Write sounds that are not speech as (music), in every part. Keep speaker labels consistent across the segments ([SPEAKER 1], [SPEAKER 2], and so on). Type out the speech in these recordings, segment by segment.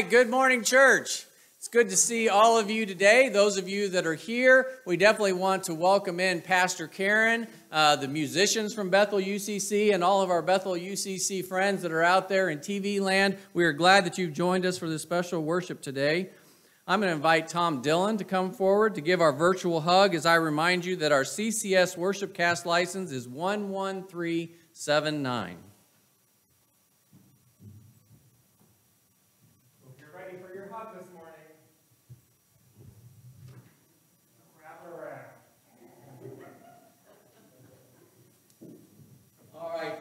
[SPEAKER 1] right, good morning, church. It's good to see all of you today. Those of you that are here, we definitely want to welcome in Pastor Karen, uh, the musicians from Bethel UCC, and all of our Bethel UCC friends that are out there in TV land. We are glad that you've joined us for this special worship today. I'm going to invite Tom Dillon to come forward to give our virtual hug as I remind you that our CCS Worship Cast license is 11379.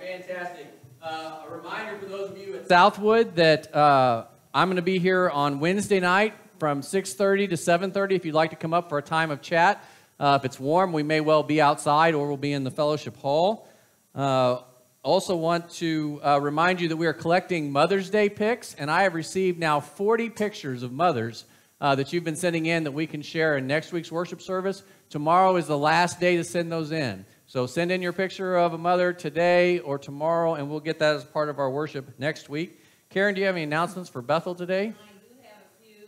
[SPEAKER 1] Fantastic. Uh, a reminder for those of you at Southwood that uh, I'm going to be here on Wednesday night from 6:30 to 7:30. If you'd like to come up for a time of chat, uh, if it's warm, we may well be outside or we'll be in the fellowship hall. Uh, also, want to uh, remind you that we are collecting Mother's Day pics, and I have received now 40 pictures of mothers uh, that you've been sending in that we can share in next week's worship service. Tomorrow is the last day to send those in. So send in your picture of a mother today or tomorrow, and we'll get that as part of our worship next week. Karen, do you have any announcements for Bethel today?
[SPEAKER 2] I do have a few.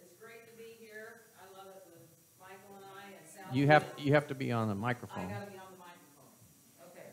[SPEAKER 2] It's great to be here. I love it with Michael and I and
[SPEAKER 1] You have you have to be on the microphone.
[SPEAKER 2] I got to be on the microphone. Okay.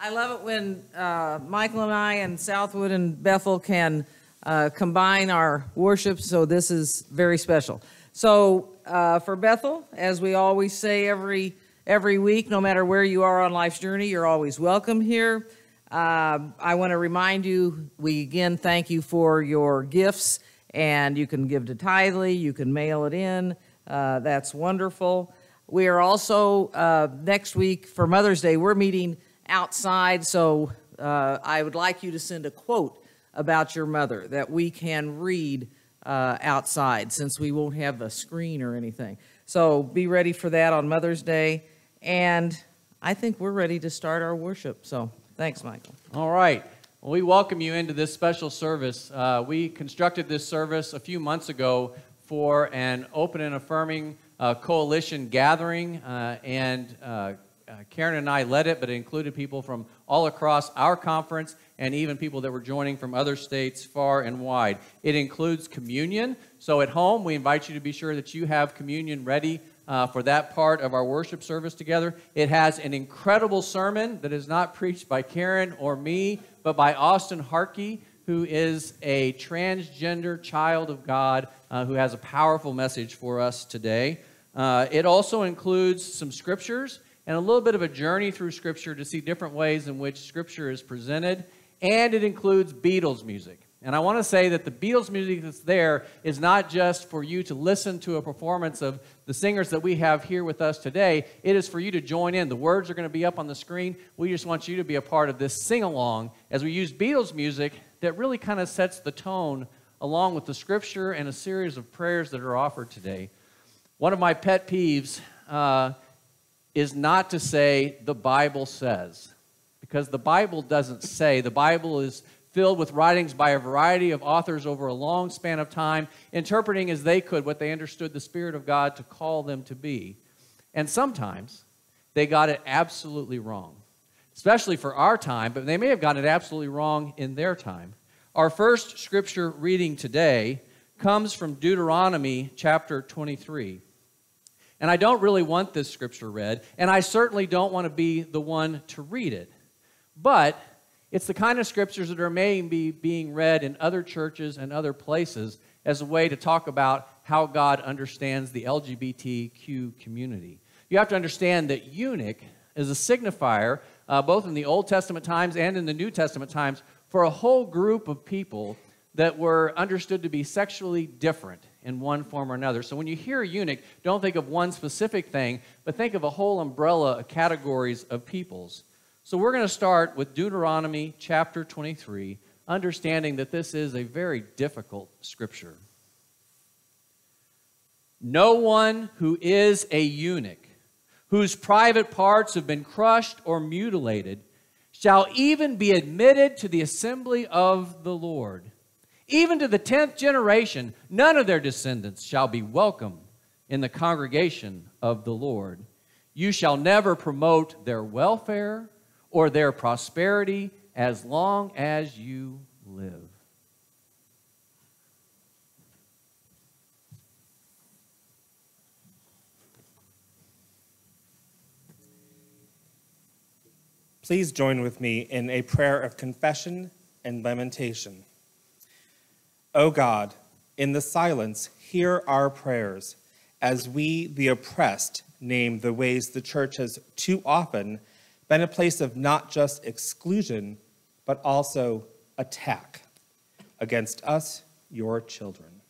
[SPEAKER 2] I love it when uh, Michael and I and Southwood and Bethel can uh, combine our worship. So this is very special. So uh, for Bethel, as we always say every every week, no matter where you are on life's journey. You're always welcome here. Uh, I want to remind you, we again thank you for your gifts, and you can give to Tithely, you can mail it in. Uh, that's wonderful. We are also, uh, next week for Mother's Day, we're meeting outside, so uh, I would like you to send a quote about your mother that we can read uh, outside since we won't have a screen or anything. So be ready for that on Mother's Day. And I think we're ready to start our worship. So thanks, Michael.
[SPEAKER 1] All right. Well, we welcome you into this special service. Uh, we constructed this service a few months ago for an open and affirming uh, coalition gathering, uh, and uh, uh, Karen and I led it, but it included people from all across our conference and even people that were joining from other states far and wide. It includes communion. So at home, we invite you to be sure that you have communion ready uh, for that part of our worship service together. It has an incredible sermon that is not preached by Karen or me, but by Austin Hartke, who is a transgender child of God uh, who has a powerful message for us today. Uh, it also includes some scriptures and a little bit of a journey through Scripture to see different ways in which Scripture is presented. And it includes Beatles music. And I want to say that the Beatles music that's there is not just for you to listen to a performance of the singers that we have here with us today. It is for you to join in. The words are going to be up on the screen. We just want you to be a part of this sing along as we use Beatles music that really kind of sets the tone along with the scripture and a series of prayers that are offered today. One of my pet peeves uh, is not to say, the Bible says, because the Bible doesn't say. The Bible is filled with writings by a variety of authors over a long span of time, interpreting as they could what they understood the Spirit of God to call them to be. And sometimes they got it absolutely wrong, especially for our time, but they may have gotten it absolutely wrong in their time. Our first scripture reading today comes from Deuteronomy chapter 23. And I don't really want this scripture read, and I certainly don't want to be the one to read it. But it's the kind of scriptures that are maybe being read in other churches and other places as a way to talk about how God understands the LGBTQ community. You have to understand that eunuch is a signifier, uh, both in the Old Testament times and in the New Testament times, for a whole group of people that were understood to be sexually different in one form or another. So when you hear eunuch, don't think of one specific thing, but think of a whole umbrella of categories of peoples. So we're going to start with Deuteronomy chapter 23, understanding that this is a very difficult scripture. No one who is a eunuch, whose private parts have been crushed or mutilated, shall even be admitted to the assembly of the Lord. Even to the tenth generation, none of their descendants shall be welcome in the congregation of the Lord. You shall never promote their welfare or their prosperity as long as you live.
[SPEAKER 3] Please join with me in a prayer of confession and lamentation. O God, in the silence, hear our prayers as we, the oppressed, name the ways the church has too often been a place of not just exclusion, but also attack against us, your children.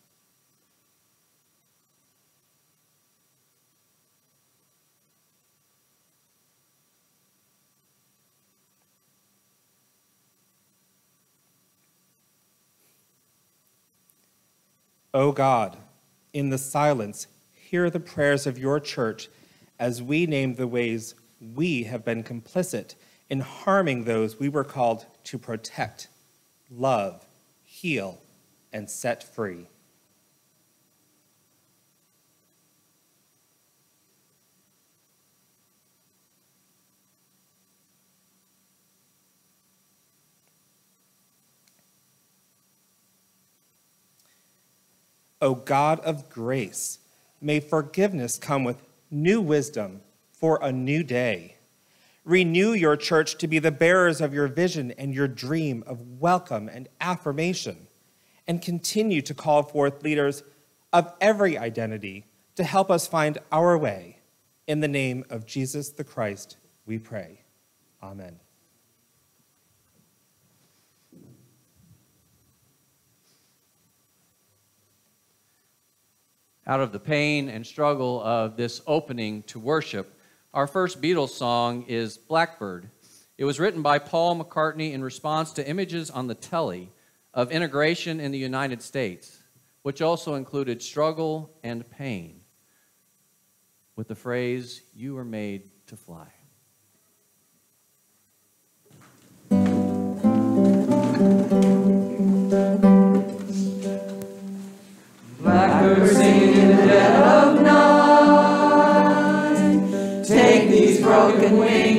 [SPEAKER 3] O God, in the silence, hear the prayers of your church as we name the ways we have been complicit in harming those we were called to protect, love, heal, and set free. O God of grace, may forgiveness come with new wisdom for a new day. Renew your church to be the bearers of your vision and your dream of welcome and affirmation, and continue to call forth leaders of every identity to help us find our way. In the name of Jesus the Christ, we pray. Amen.
[SPEAKER 1] out of the pain and struggle of this opening to worship, our first Beatles song is Blackbird. It was written by Paul McCartney in response to images on the telly of integration in the United States, which also included struggle and pain, with the phrase, You were made to fly.
[SPEAKER 4] Blackbird singing in the dead of these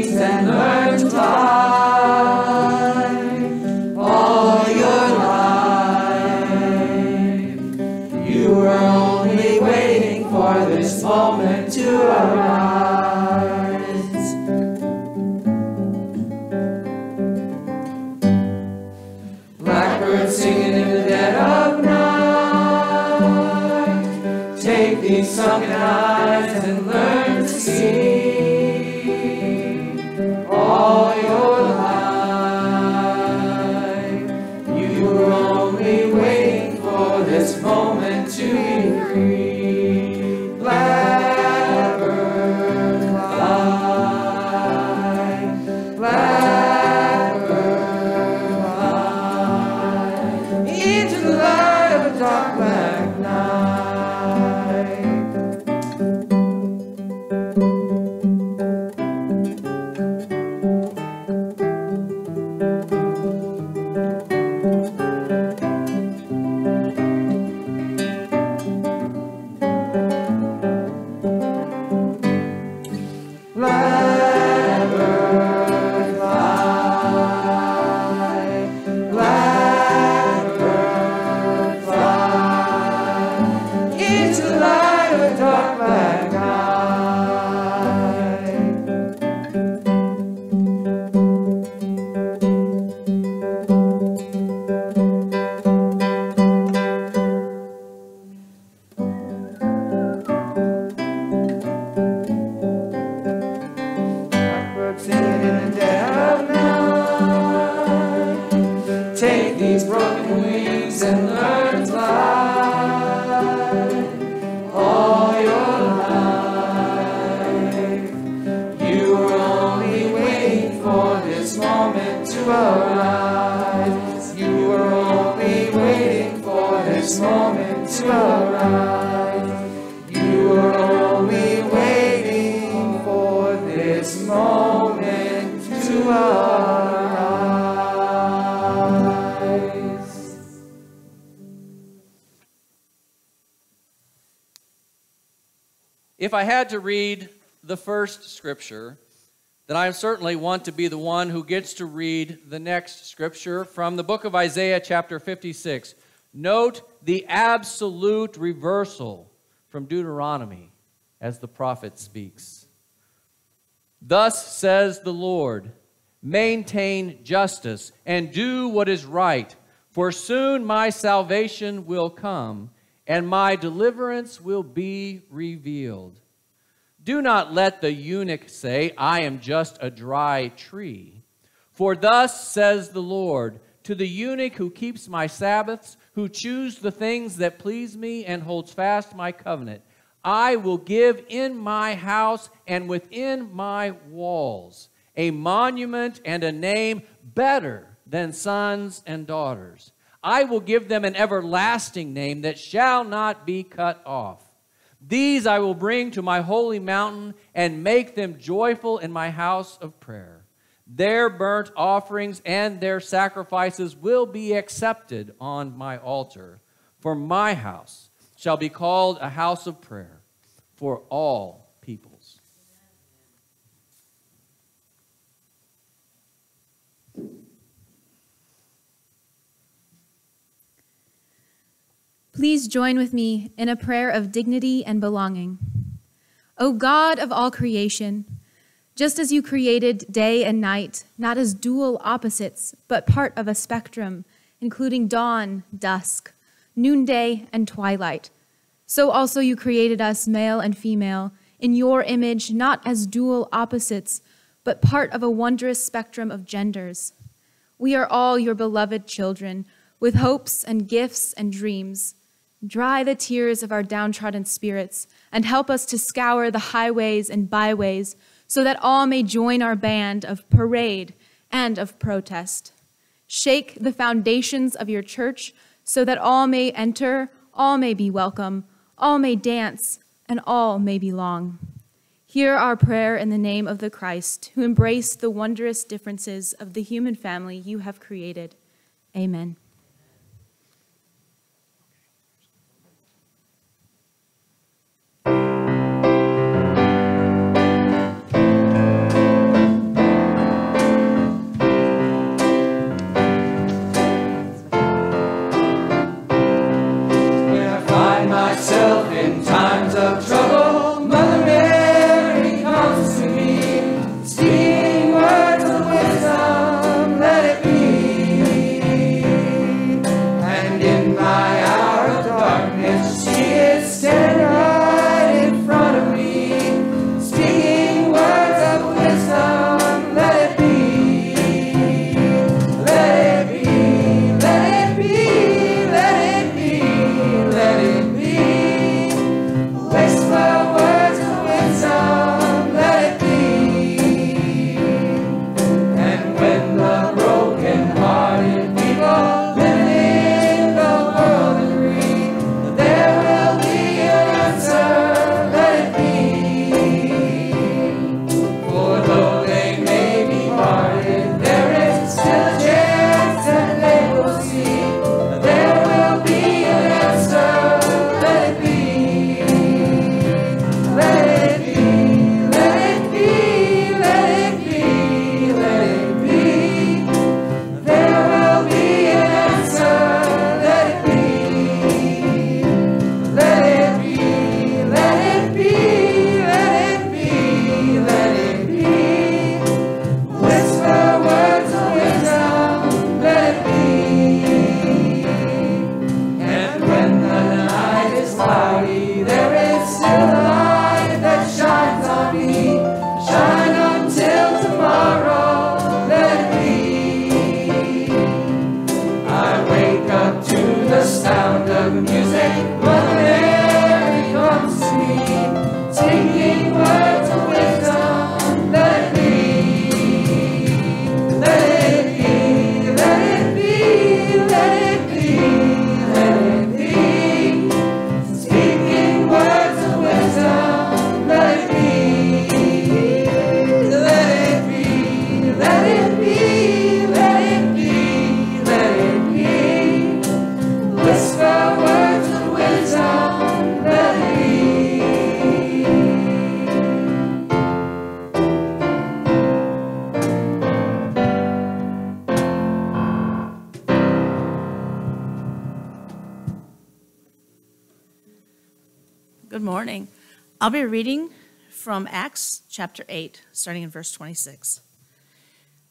[SPEAKER 1] had to read the first scripture, then I certainly want to be the one who gets to read the next scripture from the book of Isaiah, chapter 56. Note the absolute reversal from Deuteronomy as the prophet speaks. Thus says the Lord maintain justice, and do what is right. For soon my salvation will come, and my deliverance will be revealed. Do not let the eunuch say, I am just a dry tree. For thus says the Lord to the eunuch who keeps my Sabbaths, who choose the things that please me, and holds fast my covenant. I will give in my house and within my walls a monument and a name better than sons and daughters. I will give them an everlasting name that shall not be cut off. These I will bring to my holy mountain and make them joyful in my house of prayer. Their burnt offerings and their sacrifices will be accepted on my altar. For my house shall be called a house of prayer for all peoples.
[SPEAKER 4] Please join with me in a prayer of dignity and belonging. O God of all creation, just as you created day and night, not as dual opposites, but part of a spectrum, including dawn, dusk, noonday, and twilight, so also you created us, male and female, in your image, not as dual opposites, but part of a wondrous spectrum of genders. We are all your beloved children, with hopes and gifts and dreams. Dry the tears of our downtrodden spirits and help us to scour the highways and byways so that all may join our band of parade and of protest. Shake the foundations of your church so that all may enter, all may be welcome, all may dance, and all may belong. Hear our prayer in the name of the Christ, who embraced the wondrous differences of the human family you have created. Amen.
[SPEAKER 5] Reading from Acts chapter 8, starting in verse 26.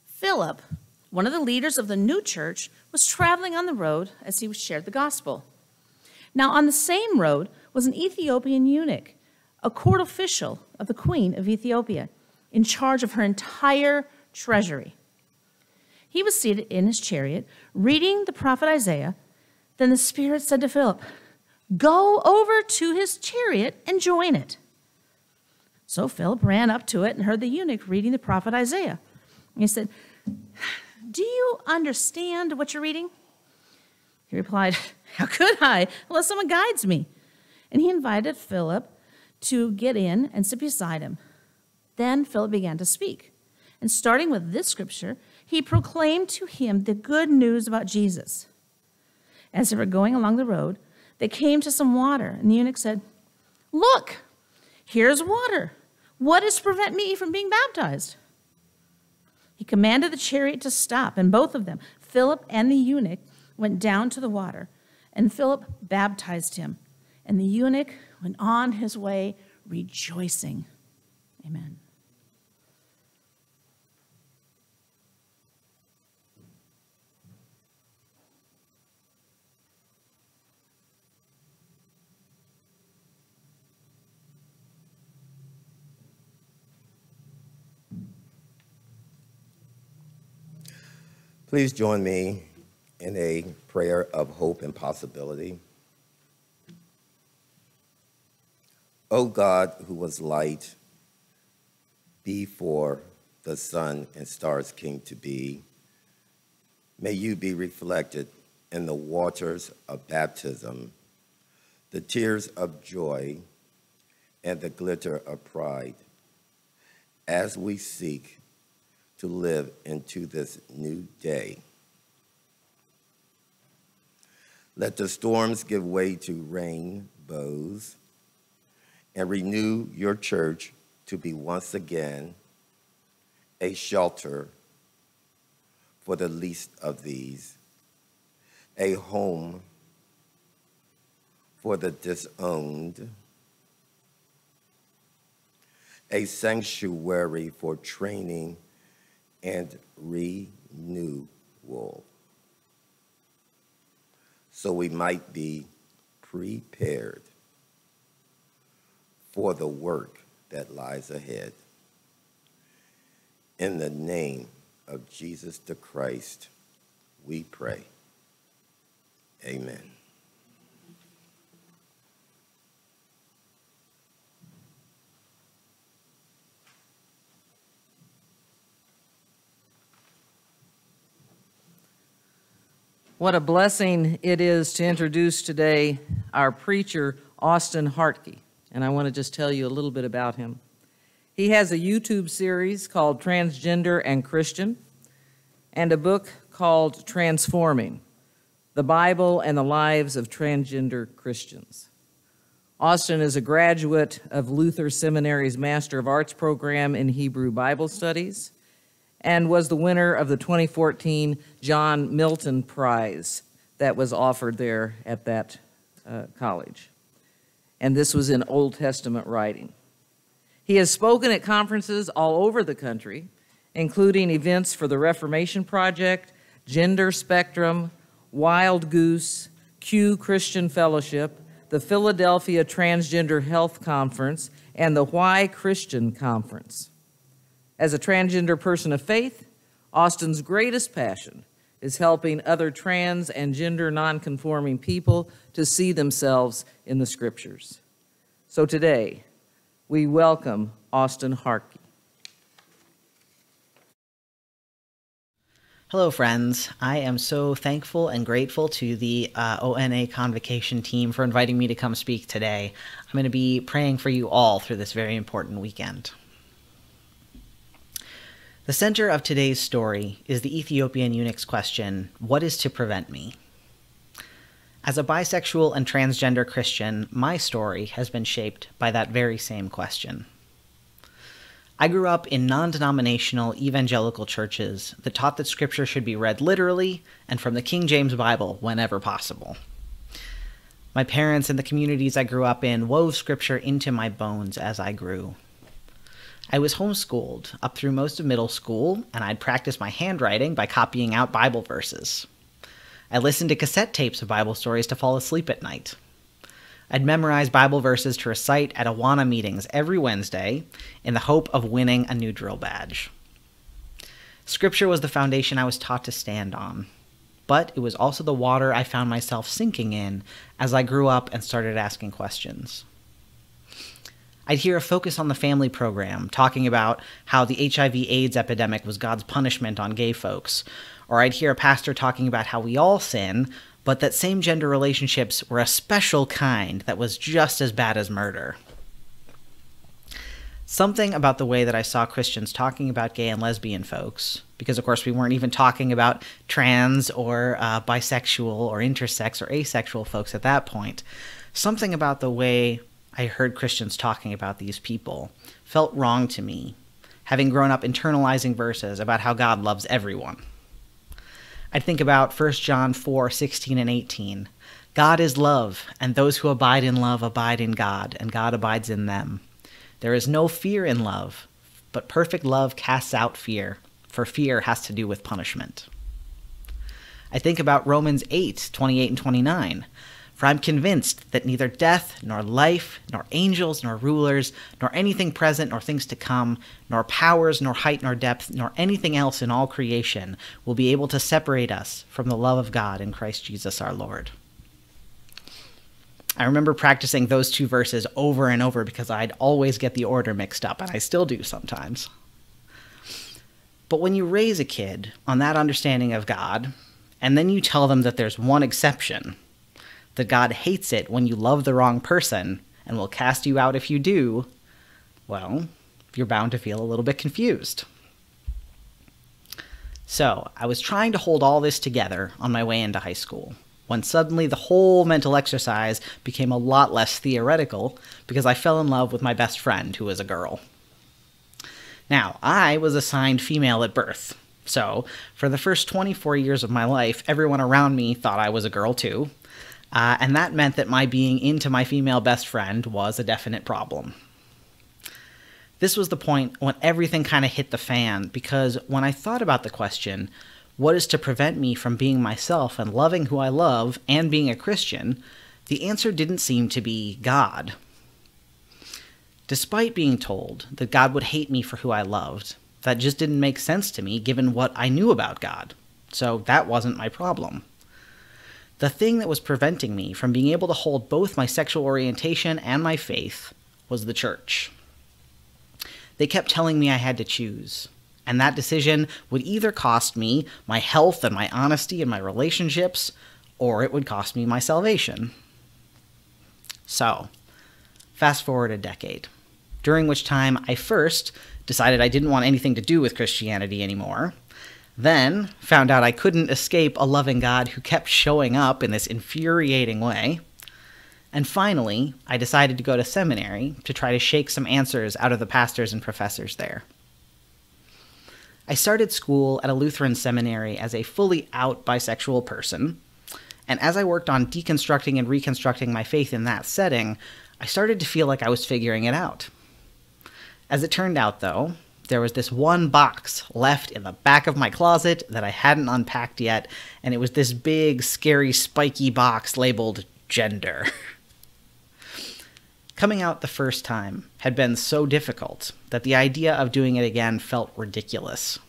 [SPEAKER 5] Philip, one of the leaders of the new church, was traveling on the road as he shared the gospel. Now, on the same road was an Ethiopian eunuch, a court official of the queen of Ethiopia, in charge of her entire treasury. He was seated in his chariot, reading the prophet Isaiah. Then the Spirit said to Philip, Go over to his chariot and join it. So Philip ran up to it and heard the eunuch reading the prophet Isaiah. He said, Do you understand what you're reading? He replied, How could I, unless someone guides me? And he invited Philip to get in and sit beside him. Then Philip began to speak. And starting with this scripture, he proclaimed to him the good news about Jesus. As they were going along the road, they came to some water, and the eunuch said, Look, here's water. What is to prevent me from being baptized? He commanded the chariot to stop, and both of them, Philip and the eunuch, went down to the water, and Philip baptized him. And the eunuch went on his way rejoicing. Amen.
[SPEAKER 6] Please join me in a prayer of hope and possibility. O God, who was light before the sun and stars came to be, may you be reflected in the waters of baptism, the tears of joy, and the glitter of pride as we seek to live into this new day. Let the storms give way to rainbows and renew your church to be once again a shelter for the least of these, a home for the disowned, a sanctuary for training and renewal. So we might be prepared for the work that lies ahead. In the name of Jesus the Christ, we pray. Amen.
[SPEAKER 2] What a blessing it is to introduce today our preacher, Austin Hartke. And I want to just tell you a little bit about him. He has a YouTube series called Transgender and Christian, and a book called Transforming The Bible and the Lives of Transgender Christians. Austin is a graduate of Luther Seminary's Master of Arts program in Hebrew Bible Studies and was the winner of the 2014 John Milton Prize that was offered there at that uh, college. And this was in Old Testament writing. He has spoken at conferences all over the country, including events for the Reformation Project, Gender Spectrum, Wild Goose, Q Christian Fellowship, the Philadelphia Transgender Health Conference, and the Why Christian Conference. As a transgender person of faith, Austin's greatest passion is helping other trans and gender nonconforming people to see themselves in the scriptures. So today, we welcome Austin Hartke.
[SPEAKER 7] Hello, friends. I am so thankful and grateful to the uh, ONA Convocation team for inviting me to come speak today. I'm going to be praying for you all through this very important weekend. The center of today's story is the Ethiopian eunuch's question What is to prevent me? As a bisexual and transgender Christian, my story has been shaped by that very same question. I grew up in non denominational evangelical churches that taught that Scripture should be read literally and from the King James Bible whenever possible. My parents and the communities I grew up in wove Scripture into my bones as I grew. I was homeschooled up through most of middle school, and I'd practice my handwriting by copying out Bible verses. I listened to cassette tapes of Bible stories to fall asleep at night. I'd memorize Bible verses to recite at Awana meetings every Wednesday in the hope of winning a new drill badge. Scripture was the foundation I was taught to stand on, but it was also the water I found myself sinking in as I grew up and started asking questions. I'd hear a focus on the family program talking about how the HIV AIDS epidemic was God's punishment on gay folks, or I'd hear a pastor talking about how we all sin, but that same gender relationships were a special kind that was just as bad as murder. Something about the way that I saw Christians talking about gay and lesbian folks, because of course we weren't even talking about trans or uh, bisexual or intersex or asexual folks at that point, something about the way I heard Christians talking about these people felt wrong to me, having grown up internalizing verses about how God loves everyone. I'd think about 1 John 4 16 and 18. God is love, and those who abide in love abide in God, and God abides in them. There is no fear in love, but perfect love casts out fear, for fear has to do with punishment. I think about Romans 8 28 and 29. For I'm convinced that neither death, nor life, nor angels, nor rulers, nor anything present, nor things to come, nor powers, nor height, nor depth, nor anything else in all creation will be able to separate us from the love of God in Christ Jesus our Lord. I remember practicing those two verses over and over because I'd always get the order mixed up, and I still do sometimes. But when you raise a kid on that understanding of God, and then you tell them that there's one exception, that God hates it when you love the wrong person and will cast you out if you do, well, you're bound to feel a little bit confused. So, I was trying to hold all this together on my way into high school when suddenly the whole mental exercise became a lot less theoretical because I fell in love with my best friend who was a girl. Now, I was assigned female at birth, so for the first 24 years of my life, everyone around me thought I was a girl too, uh, and that meant that my being into my female best friend was a definite problem. This was the point when everything kind of hit the fan because when I thought about the question, what is to prevent me from being myself and loving who I love and being a Christian, the answer didn't seem to be God. Despite being told that God would hate me for who I loved, that just didn't make sense to me given what I knew about God. So that wasn't my problem. The thing that was preventing me from being able to hold both my sexual orientation and my faith was the church. They kept telling me I had to choose, and that decision would either cost me my health and my honesty and my relationships, or it would cost me my salvation. So, fast forward a decade, during which time I first decided I didn't want anything to do with Christianity anymore, then found out I couldn't escape a loving God who kept showing up in this infuriating way. And finally, I decided to go to seminary to try to shake some answers out of the pastors and professors there. I started school at a Lutheran seminary as a fully out bisexual person, and as I worked on deconstructing and reconstructing my faith in that setting, I started to feel like I was figuring it out. As it turned out, though, there was this one box left in the back of my closet that I hadn't unpacked yet, and it was this big, scary, spiky box labeled gender. (laughs) Coming out the first time had been so difficult that the idea of doing it again felt ridiculous.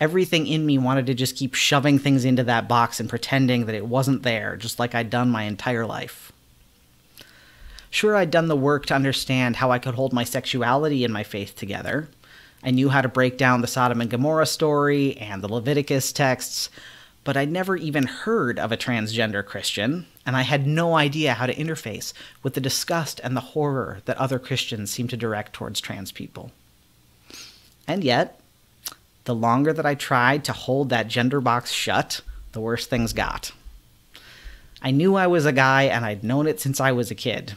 [SPEAKER 7] Everything in me wanted to just keep shoving things into that box and pretending that it wasn't there, just like I'd done my entire life. Sure, I'd done the work to understand how I could hold my sexuality and my faith together, I knew how to break down the Sodom and Gomorrah story and the Leviticus texts, but I'd never even heard of a transgender Christian, and I had no idea how to interface with the disgust and the horror that other Christians seem to direct towards trans people. And yet, the longer that I tried to hold that gender box shut, the worse things got. I knew I was a guy, and I'd known it since I was a kid.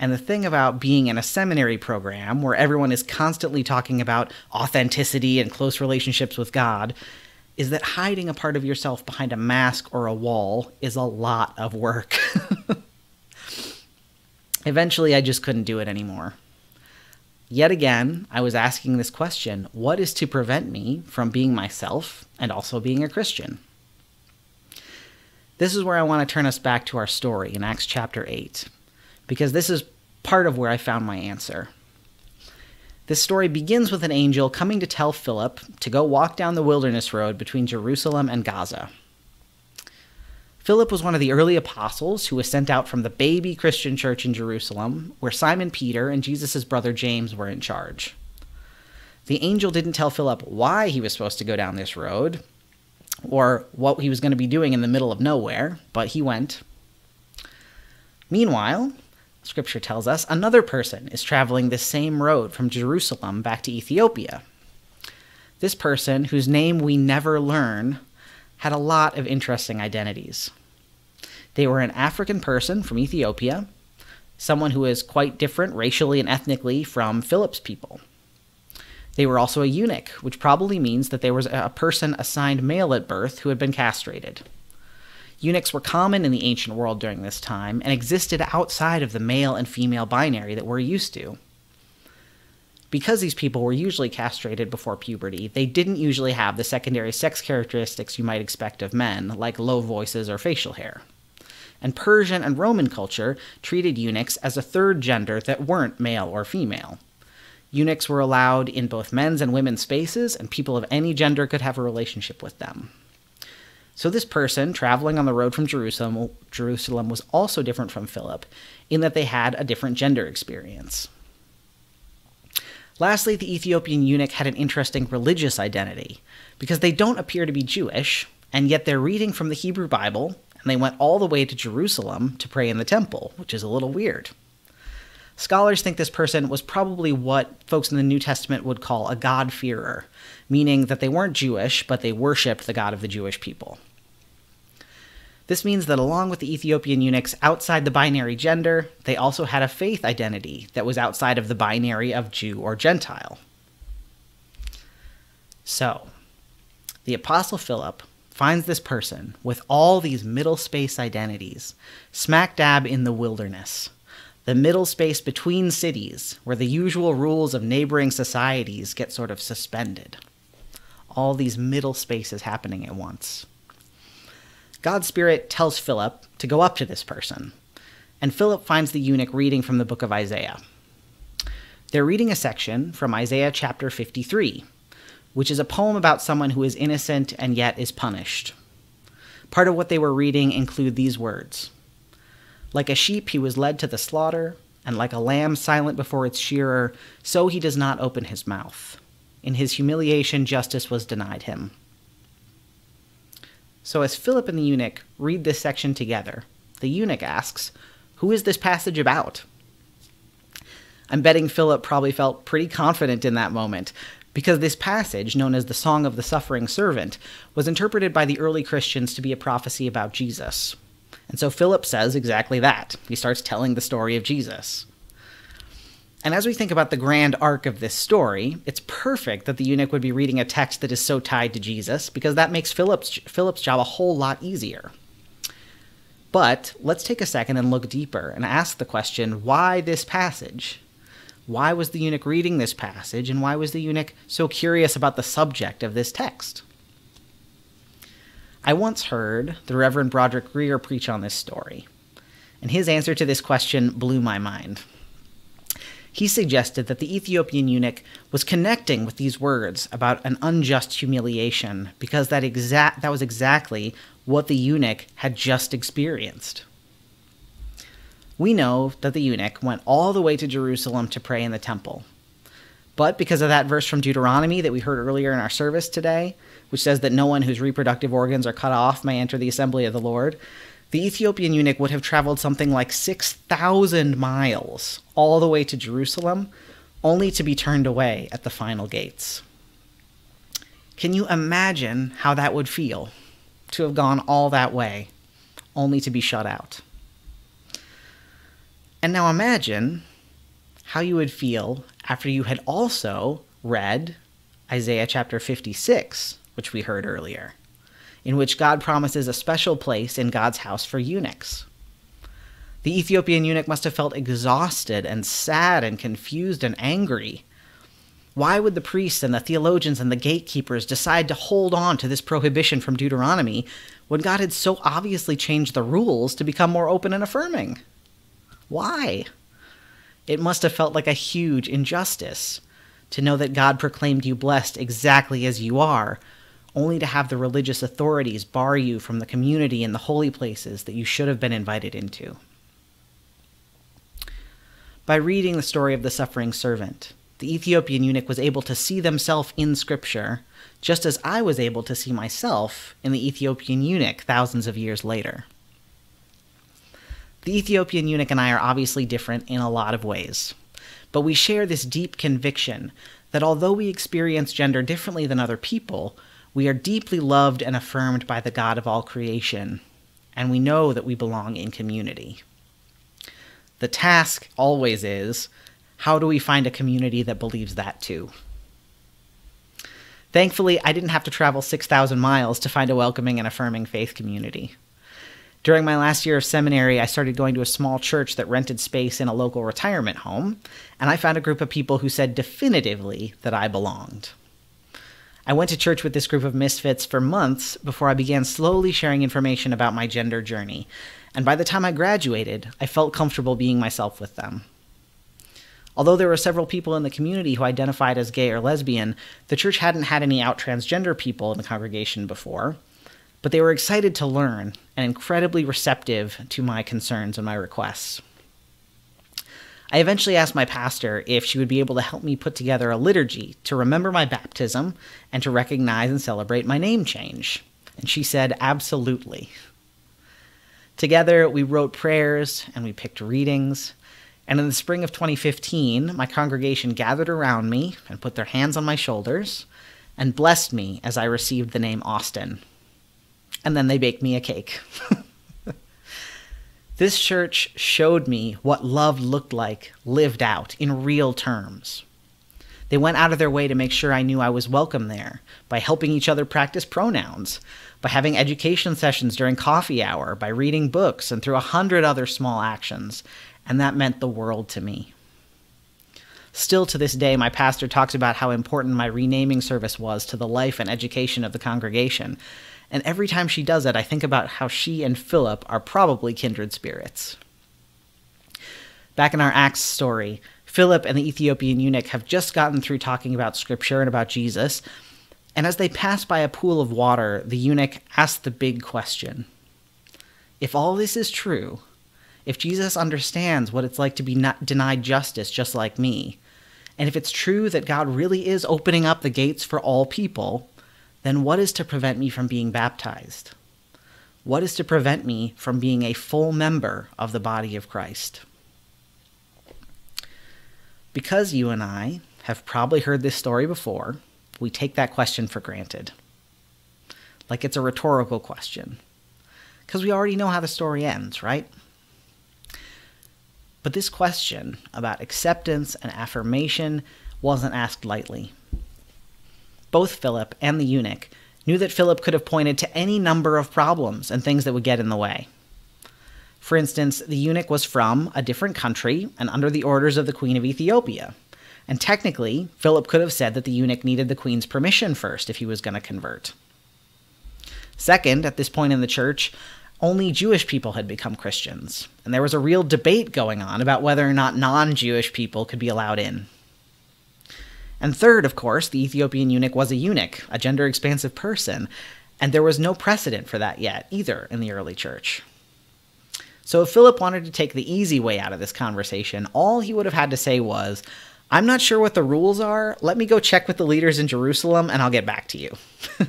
[SPEAKER 7] And the thing about being in a seminary program where everyone is constantly talking about authenticity and close relationships with God is that hiding a part of yourself behind a mask or a wall is a lot of work. (laughs) Eventually, I just couldn't do it anymore. Yet again, I was asking this question what is to prevent me from being myself and also being a Christian? This is where I want to turn us back to our story in Acts chapter 8, because this is part of where I found my answer. This story begins with an angel coming to tell Philip to go walk down the wilderness road between Jerusalem and Gaza. Philip was one of the early apostles who was sent out from the baby Christian church in Jerusalem, where Simon Peter and Jesus' brother James were in charge. The angel didn't tell Philip why he was supposed to go down this road or what he was going to be doing in the middle of nowhere, but he went. Meanwhile, scripture tells us another person is traveling the same road from Jerusalem back to Ethiopia. This person, whose name we never learn, had a lot of interesting identities. They were an African person from Ethiopia, someone who is quite different racially and ethnically from Philip's people. They were also a eunuch, which probably means that there was a person assigned male at birth who had been castrated. Eunuchs were common in the ancient world during this time and existed outside of the male and female binary that we're used to. Because these people were usually castrated before puberty, they didn't usually have the secondary sex characteristics you might expect of men, like low voices or facial hair. And Persian and Roman culture treated eunuchs as a third gender that weren't male or female. Eunuchs were allowed in both men's and women's spaces, and people of any gender could have a relationship with them. So this person traveling on the road from Jerusalem, Jerusalem was also different from Philip in that they had a different gender experience. Lastly, the Ethiopian eunuch had an interesting religious identity because they don't appear to be Jewish, and yet they're reading from the Hebrew Bible, and they went all the way to Jerusalem to pray in the temple, which is a little weird. Scholars think this person was probably what folks in the New Testament would call a God-fearer, meaning that they weren't Jewish, but they worshipped the God of the Jewish people. This means that along with the Ethiopian eunuchs outside the binary gender, they also had a faith identity that was outside of the binary of Jew or Gentile. So, the Apostle Philip finds this person with all these middle space identities, smack dab in the wilderness the middle space between cities, where the usual rules of neighboring societies get sort of suspended. All these middle spaces happening at once. God's Spirit tells Philip to go up to this person, and Philip finds the eunuch reading from the book of Isaiah. They're reading a section from Isaiah chapter 53, which is a poem about someone who is innocent and yet is punished. Part of what they were reading include these words like a sheep, he was led to the slaughter, and like a lamb silent before its shearer, so he does not open his mouth. In his humiliation, justice was denied him. So, as Philip and the eunuch read this section together, the eunuch asks, Who is this passage about? I'm betting Philip probably felt pretty confident in that moment, because this passage, known as the Song of the Suffering Servant, was interpreted by the early Christians to be a prophecy about Jesus, and so Philip says exactly that. He starts telling the story of Jesus. And as we think about the grand arc of this story, it's perfect that the eunuch would be reading a text that is so tied to Jesus, because that makes Philip's, Philip's job a whole lot easier. But let's take a second and look deeper and ask the question why this passage? Why was the eunuch reading this passage, and why was the eunuch so curious about the subject of this text? I once heard the Reverend Broderick Greer preach on this story, and his answer to this question blew my mind. He suggested that the Ethiopian eunuch was connecting with these words about an unjust humiliation because that, exact, that was exactly what the eunuch had just experienced. We know that the eunuch went all the way to Jerusalem to pray in the temple. But because of that verse from Deuteronomy that we heard earlier in our service today, which says that no one whose reproductive organs are cut off may enter the assembly of the Lord, the Ethiopian eunuch would have traveled something like 6,000 miles all the way to Jerusalem, only to be turned away at the final gates. Can you imagine how that would feel to have gone all that way, only to be shut out? And now imagine how you would feel after you had also read Isaiah chapter 56, which we heard earlier, in which God promises a special place in God's house for eunuchs. The Ethiopian eunuch must have felt exhausted and sad and confused and angry. Why would the priests and the theologians and the gatekeepers decide to hold on to this prohibition from Deuteronomy when God had so obviously changed the rules to become more open and affirming? Why? It must have felt like a huge injustice to know that God proclaimed you blessed exactly as you are, only to have the religious authorities bar you from the community and the holy places that you should have been invited into. By reading the story of the suffering servant, the Ethiopian eunuch was able to see themselves in Scripture, just as I was able to see myself in the Ethiopian eunuch thousands of years later. The Ethiopian eunuch and I are obviously different in a lot of ways, but we share this deep conviction that although we experience gender differently than other people, we are deeply loved and affirmed by the God of all creation, and we know that we belong in community. The task always is how do we find a community that believes that too? Thankfully, I didn't have to travel 6,000 miles to find a welcoming and affirming faith community. During my last year of seminary, I started going to a small church that rented space in a local retirement home, and I found a group of people who said definitively that I belonged. I went to church with this group of misfits for months before I began slowly sharing information about my gender journey, and by the time I graduated, I felt comfortable being myself with them. Although there were several people in the community who identified as gay or lesbian, the church hadn't had any out transgender people in the congregation before, but they were excited to learn and incredibly receptive to my concerns and my requests. I eventually asked my pastor if she would be able to help me put together a liturgy to remember my baptism and to recognize and celebrate my name change. And she said, absolutely. Together, we wrote prayers and we picked readings. And in the spring of 2015, my congregation gathered around me and put their hands on my shoulders and blessed me as I received the name Austin. And then they baked me a cake. (laughs) This church showed me what love looked like lived out in real terms. They went out of their way to make sure I knew I was welcome there by helping each other practice pronouns, by having education sessions during coffee hour, by reading books, and through a hundred other small actions, and that meant the world to me. Still to this day, my pastor talks about how important my renaming service was to the life and education of the congregation, and every time she does it, I think about how she and Philip are probably kindred spirits. Back in our Acts story, Philip and the Ethiopian eunuch have just gotten through talking about Scripture and about Jesus, and as they pass by a pool of water, the eunuch asks the big question If all this is true, if Jesus understands what it's like to be denied justice just like me, and if it's true that God really is opening up the gates for all people, then what is to prevent me from being baptized? What is to prevent me from being a full member of the body of Christ? Because you and I have probably heard this story before, we take that question for granted. Like it's a rhetorical question. Because we already know how the story ends, right? But this question about acceptance and affirmation wasn't asked lightly both Philip and the eunuch knew that Philip could have pointed to any number of problems and things that would get in the way. For instance, the eunuch was from a different country and under the orders of the Queen of Ethiopia. And technically, Philip could have said that the eunuch needed the queen's permission first if he was going to convert. Second, at this point in the church, only Jewish people had become Christians, and there was a real debate going on about whether or not non Jewish people could be allowed in. And third, of course, the Ethiopian eunuch was a eunuch, a gender expansive person, and there was no precedent for that yet either in the early church. So if Philip wanted to take the easy way out of this conversation, all he would have had to say was, I'm not sure what the rules are. Let me go check with the leaders in Jerusalem and I'll get back to you. (laughs)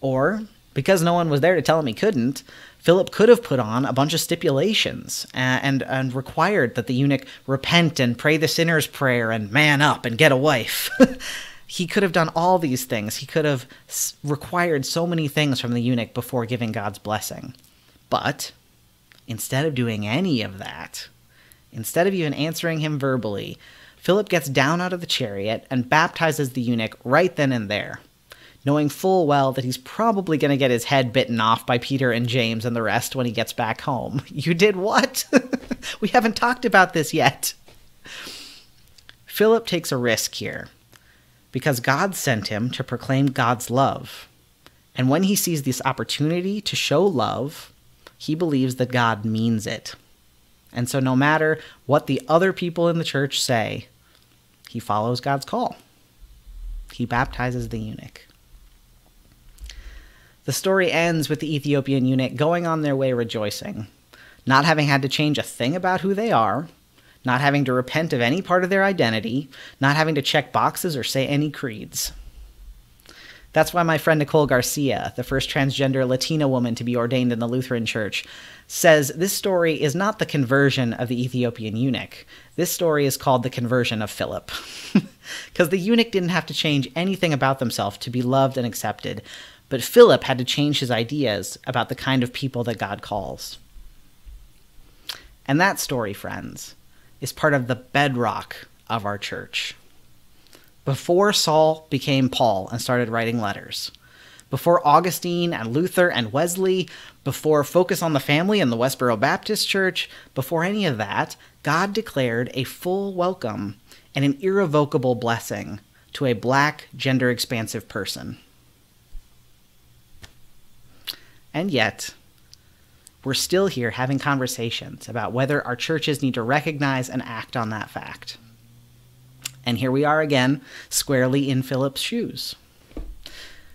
[SPEAKER 7] or, because no one was there to tell him he couldn't, Philip could have put on a bunch of stipulations and, and, and required that the eunuch repent and pray the sinner's prayer and man up and get a wife. (laughs) he could have done all these things. He could have required so many things from the eunuch before giving God's blessing. But instead of doing any of that, instead of even answering him verbally, Philip gets down out of the chariot and baptizes the eunuch right then and there knowing full well that he's probably going to get his head bitten off by Peter and James and the rest when he gets back home. (laughs) You did what? (laughs) we haven't talked about this yet. Philip takes a risk here because God sent him to proclaim God's love. And when he sees this opportunity to show love, he believes that God means it. And so, no matter what the other people in the church say, he follows God's call. He baptizes the eunuch. The story ends with the Ethiopian eunuch going on their way rejoicing, not having had to change a thing about who they are, not having to repent of any part of their identity, not having to check boxes or say any creeds. That's why my friend Nicole Garcia, the first transgender Latina woman to be ordained in the Lutheran Church, says this story is not the conversion of the Ethiopian eunuch. This story is called the conversion of Philip. (laughs) Because the eunuch didn't have to change anything about themselves to be loved and accepted, but Philip had to change his ideas about the kind of people that God calls. And that story, friends, is part of the bedrock of our church. Before Saul became Paul and started writing letters, before Augustine and Luther and Wesley, before Focus on the Family and the Westboro Baptist Church, before any of that, God declared a full welcome and an irrevocable blessing to a black, gender expansive person. And yet, we're still here having conversations about whether our churches need to recognize and act on that fact. And here we are again, squarely in Philip's shoes.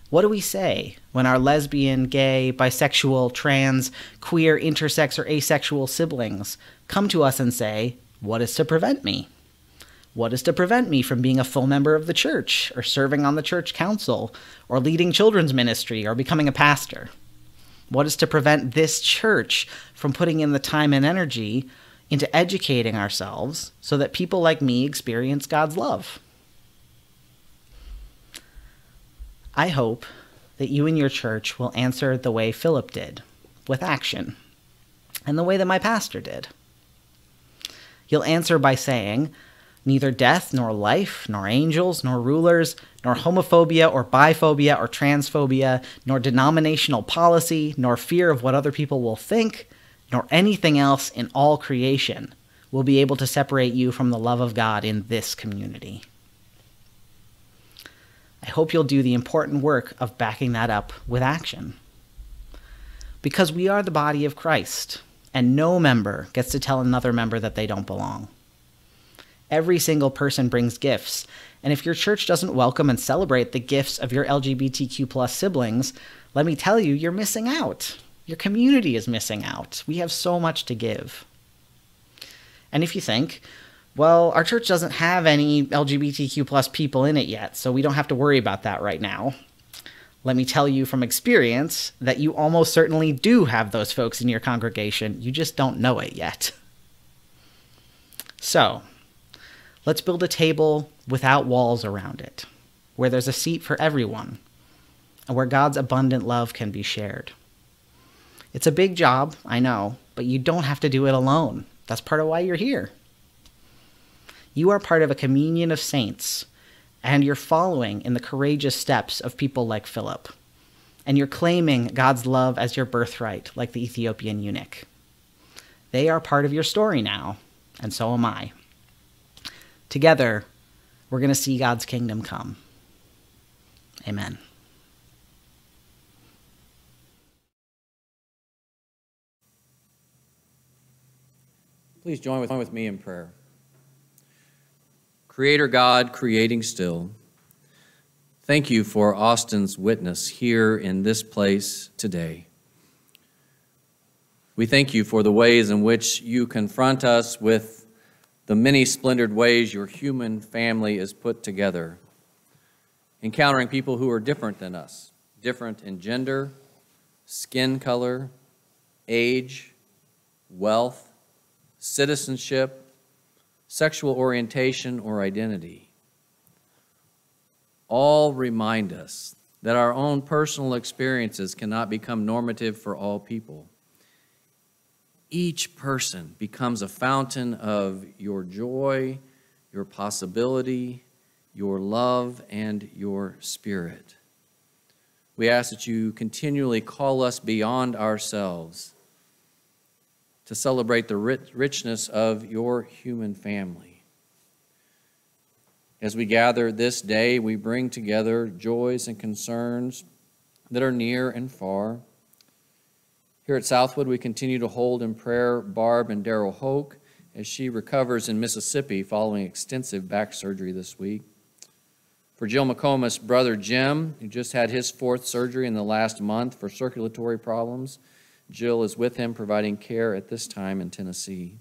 [SPEAKER 7] What do we say when our lesbian, gay, bisexual, trans, queer, intersex, or asexual siblings come to us and say, What is to prevent me? What is to prevent me from being a full member of the church, or serving on the church council, or leading children's ministry, or becoming a pastor? What is to prevent this church from putting in the time and energy into educating ourselves so that people like me experience God's love? I hope that you and your church will answer the way Philip did, with action, and the way that my pastor did. You'll answer by saying, Neither death, nor life, nor angels, nor rulers, nor homophobia, or biphobia, or transphobia, nor denominational policy, nor fear of what other people will think, nor anything else in all creation will be able to separate you from the love of God in this community. I hope you'll do the important work of backing that up with action. Because we are the body of Christ, and no member gets to tell another member that they don't belong. Every single person brings gifts, and if your church doesn't welcome and celebrate the gifts of your LGBTQ plus siblings, let me tell you, you're missing out. Your community is missing out. We have so much to give. And if you think, well, our church doesn't have any LGBTQ plus people in it yet, so we don't have to worry about that right now. Let me tell you from experience that you almost certainly do have those folks in your congregation. You just don't know it yet. So, let's build a table without walls around it, where there's a seat for everyone, and where God's abundant love can be shared. It's a big job, I know, but you don't have to do it alone. That's part of why you're here. You are part of a communion of saints, and you're following in the courageous steps of people like Philip. And you're claiming God's love as your birthright, like the Ethiopian eunuch. They are part of your story now, and so am I. Together, we're going to see God's kingdom come. Amen.
[SPEAKER 1] Please join with, join with me in prayer. Creator God, creating still, thank you for Austin's witness here in this place today. We thank you for the ways in which you confront us with the many splendored ways your human family is put together, encountering people who are different than us, different in gender, skin color, age, wealth, citizenship, sexual orientation, or identity. All remind us that our own personal experiences cannot become normative for all people. Each person becomes a fountain of your joy, your possibility, your love, and your spirit. We ask that you continually call us beyond ourselves to celebrate the richness of your human family. As we gather this day, we bring together joys and concerns that are near and far. Here at Southwood, we continue to hold in prayer Barb and Daryl Hoke as she recovers in Mississippi following extensive back surgery this week. For Jill McComas' brother Jim, who just had his fourth surgery in the last month for circulatory problems, Jill is with him providing care at this time in Tennessee.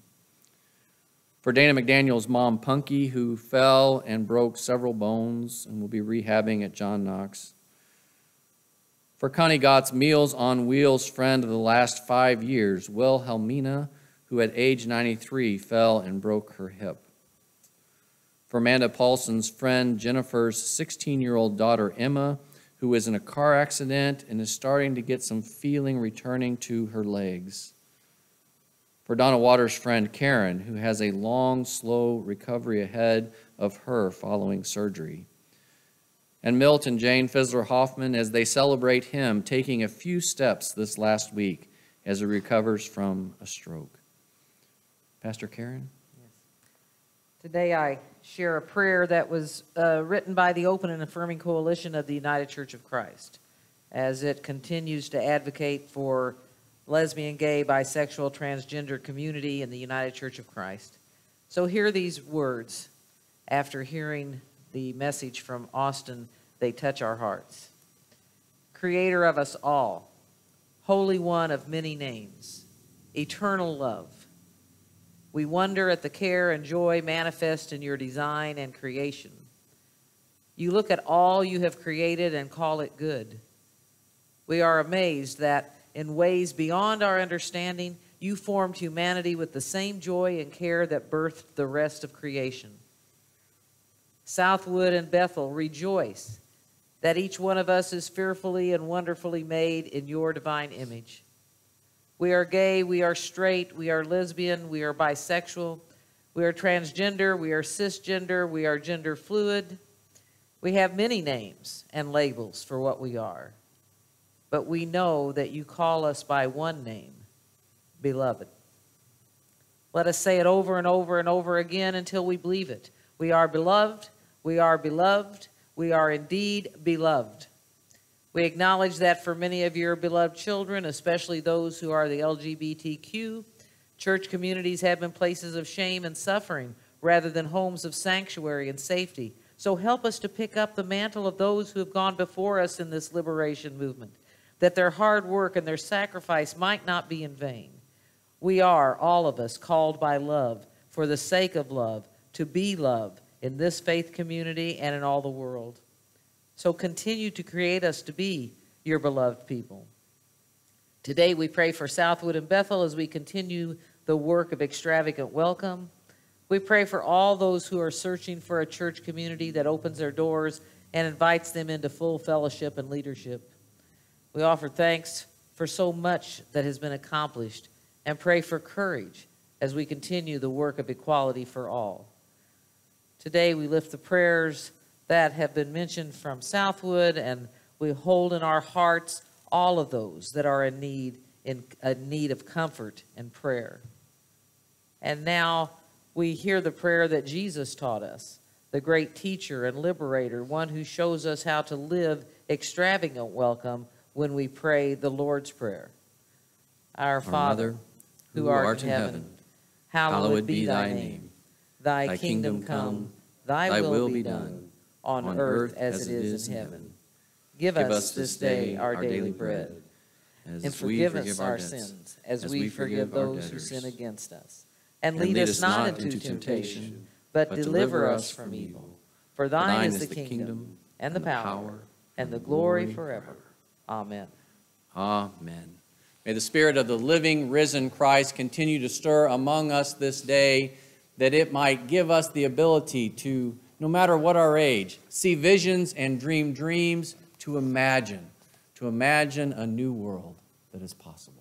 [SPEAKER 1] For Dana McDaniel's mom, Punky, who fell and broke several bones and will be rehabbing at John Knox. For Connie Gott's Meals on Wheels friend of the last five years, Wilhelmina, who at age 93 fell and broke her hip for Amanda Paulson's friend Jennifer's 16 year old daughter Emma, who is in a car accident and is starting to get some feeling returning to her legs. For Donna Waters' friend Karen, who has a long, slow recovery ahead of her following surgery. And Milt and Jane Fizzler Hoffman as they celebrate him taking a few steps this last week as he recovers from a stroke. Pastor Karen? Yes.
[SPEAKER 2] Today I share a prayer that was uh, written by the Open and Affirming Coalition of the United Church of Christ as it continues to advocate for lesbian, gay, bisexual, transgender community in the United Church of Christ. So hear these words after hearing the message from Austin, they touch our hearts. Creator of us all, Holy One of many names, eternal love, we wonder at the care and joy manifest in your design and creation. You look at all you have created and call it good. We are amazed that in ways beyond our understanding, you formed humanity with the same joy and care that birthed the rest of creation. Southwood and Bethel, rejoice that each one of us is fearfully and wonderfully made in your divine image. We are gay, we are straight, we are lesbian, we are bisexual, we are transgender, we are cisgender, we are gender fluid. We have many names and labels for what we are. But we know that you call us by one name, beloved. Let us say it over and over and over again until we believe it. We are beloved, we are beloved, we are indeed beloved. We acknowledge that for many of your beloved children, especially those who are the LGBTQ, church communities have been places of shame and suffering rather than homes of sanctuary and safety. So help us to pick up the mantle of those who have gone before us in this liberation movement, that their hard work and their sacrifice might not be in vain. We are, all of us, called by love, for the sake of love, to be love in this faith community and in all the world. So continue to create us to be your beloved people. Today we pray for Southwood and Bethel as we continue the work of extravagant welcome. We pray for all those who are searching for a church community that opens their doors and invites them into full fellowship and leadership. We offer thanks for so much that has been accomplished and pray for courage as we continue the work of equality for all. Today we lift the prayers that have been mentioned from Southwood, and we hold in our hearts all of those that are in need in a need of comfort and prayer. And now we hear the prayer that Jesus taught us, the great teacher and liberator, one who shows us how to live extravagant welcome when we pray the Lord's Prayer. Our, Father, who art, in heaven, hallowed be thy name. Thy, kingdom come, thy, will be done on earth as it is in heaven. Give us this day our daily bread, and forgive us our sins as we forgive those who sin against us. And lead us not into temptation, but deliver us from evil. For thine is the kingdom, and the power, and the glory forever. Amen.
[SPEAKER 1] Amen. May the Spirit of the living, risen Christ continue to stir among us this day, that it might give us the ability to no matter what our age, see visions and dream dreams to imagine, to imagine a new world that is possible.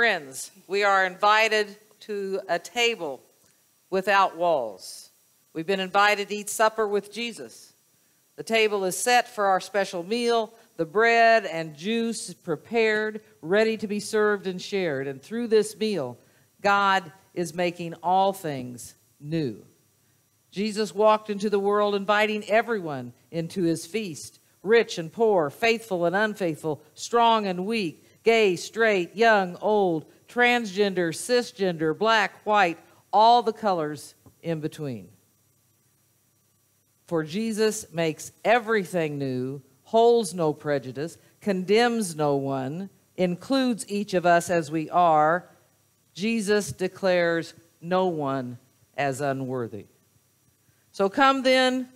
[SPEAKER 2] Friends, we are invited to a table without walls. We've been invited to eat supper with Jesus. The table is set for our special meal, the bread and juice prepared, ready to be served and shared. And through this meal, God is making all things new. Jesus walked into the world inviting everyone into his feast rich and poor, faithful and unfaithful, strong and weak, gay, straight, young, old, transgender, cisgender, black, white, all the colors in between. For Jesus makes everything new, holds no prejudice, condemns no one, includes each of us as we are. Jesus declares no one as unworthy. So come then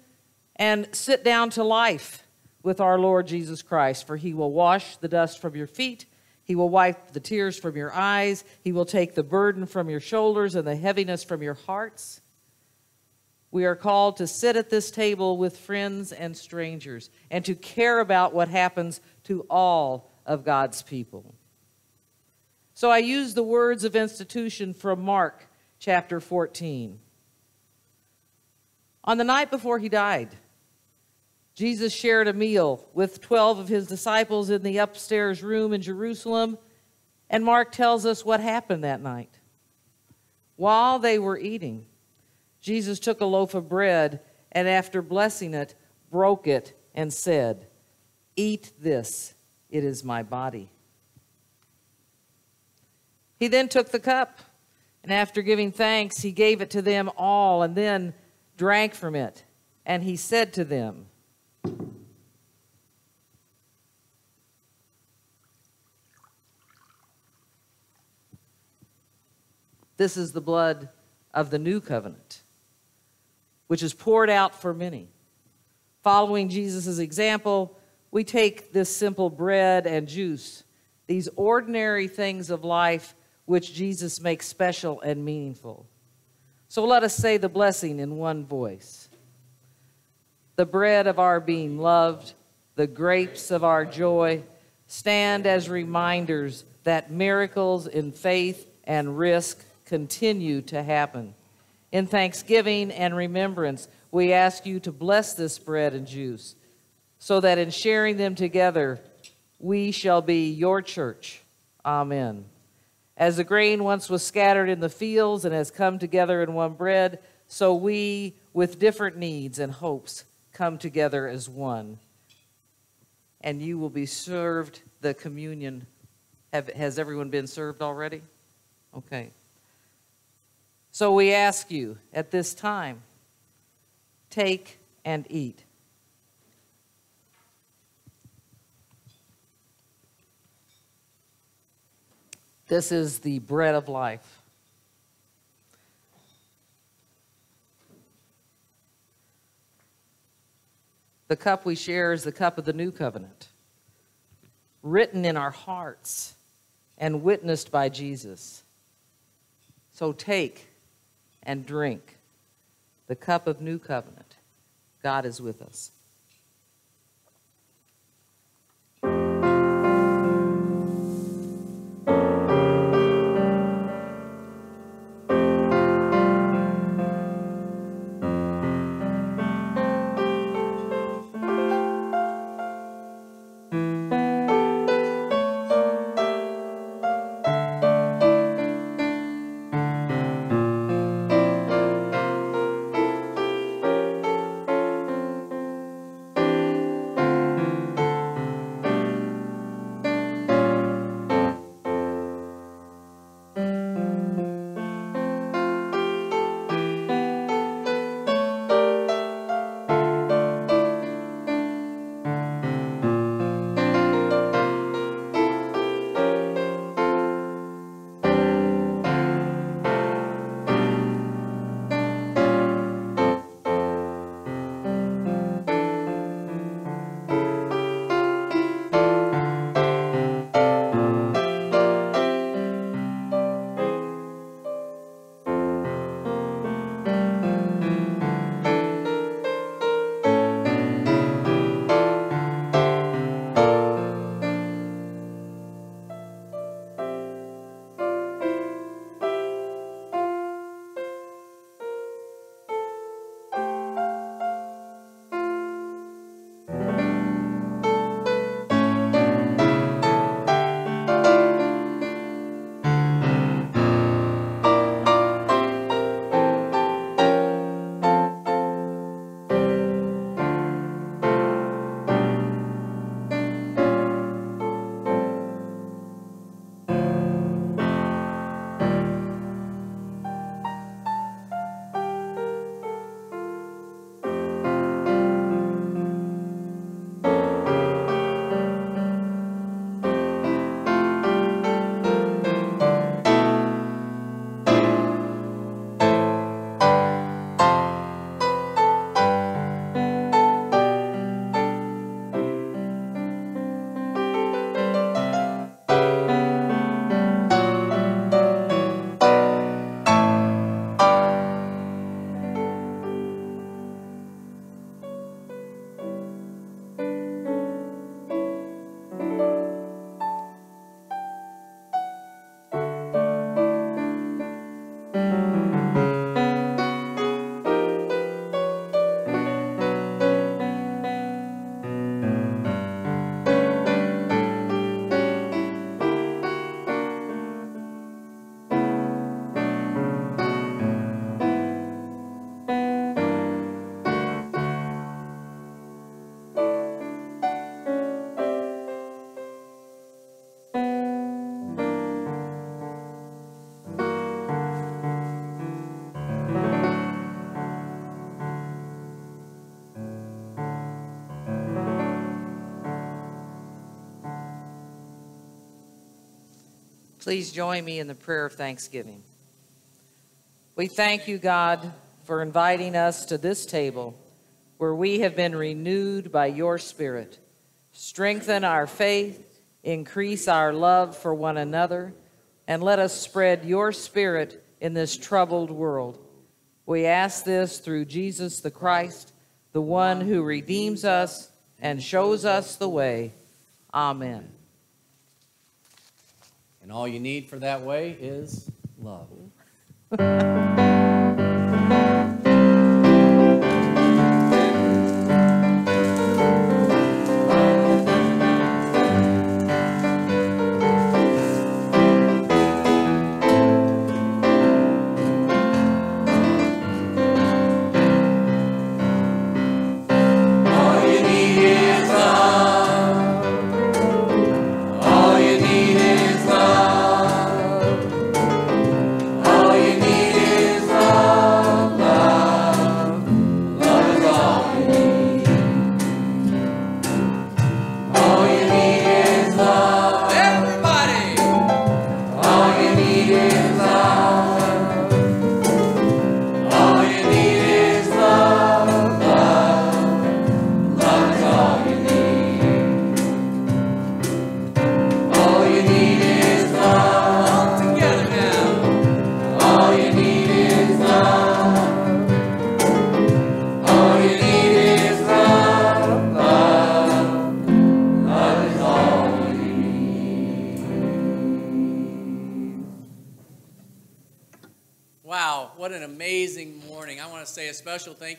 [SPEAKER 2] and sit down to life with our Lord Jesus Christ, for he will wash the dust from your feet. He will wipe the tears from your eyes. He will take the burden from your shoulders and the heaviness from your hearts. We are called to sit at this table with friends and strangers and to care about what happens to all of God's people. So I use the words of institution from Mark chapter 14. On the night before he died, Jesus shared a meal with 12 of his disciples in the upstairs room in Jerusalem, and Mark tells us what happened that night. While they were eating, Jesus took a loaf of bread and, after blessing it, broke it and said, Eat this, it is my body. He then took the cup, and after giving thanks, he gave it to them all, and then drank from it. And he said to them, This is the blood of the new covenant, which is poured out for many. Following Jesus' example, we take this simple bread and juice, these ordinary things of life which Jesus makes special and meaningful. So let us say the blessing in one voice. The bread of our being loved, the grapes of our joy, stand as reminders that miracles in faith and risk continue to happen. In thanksgiving and remembrance, we ask you to bless this bread and juice, so that in sharing them together, we shall be your church. Amen. As the grain once was scattered in the fields and has come together in one bread, so we, with different needs and hopes, come together as one. And you will be served the communion. Have, has everyone been served already? Okay. So we ask you at this time take and eat. This is the bread of life. The cup we share is the cup of the new covenant, written in our hearts and witnessed by Jesus. So take and drink the cup of new covenant. God is with us. Please join me in the prayer of thanksgiving. We thank you, God, for inviting us to this table where we have been renewed by your Spirit. Strengthen our faith, increase our love for one another, and let us spread your Spirit in this troubled world. We ask this through Jesus the Christ, the one who redeems us and shows us the way. Amen.
[SPEAKER 1] And all you need for that way is love. (laughs)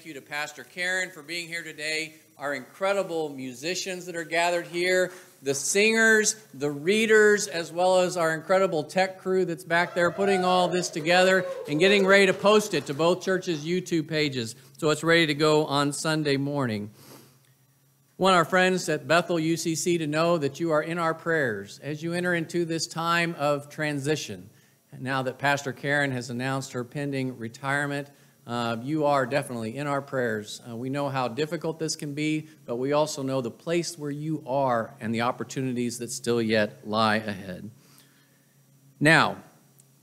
[SPEAKER 4] you
[SPEAKER 1] to Pastor Karen for being here today, our incredible musicians that are gathered here, the singers, the readers, as well as our incredible tech crew that's back there putting all this together and getting ready to post it to both churches' YouTube pages so it's ready to go on Sunday morning. Want our friends at Bethel UCC to know that you are in our prayers as you enter into this time of transition. Now that Pastor Karen has announced her pending retirement, uh, you are definitely in our prayers. Uh, we know how difficult this can be, but we also know the place where you are and the opportunities that still yet lie ahead. Now,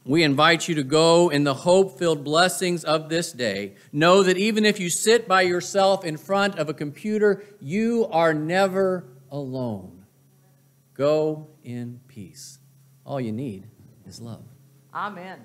[SPEAKER 1] we invite you to go in the hope filled blessings of this day. Know that even if you sit by yourself in front of a computer, you are never alone. Go in peace. All you need is love.
[SPEAKER 2] Amen.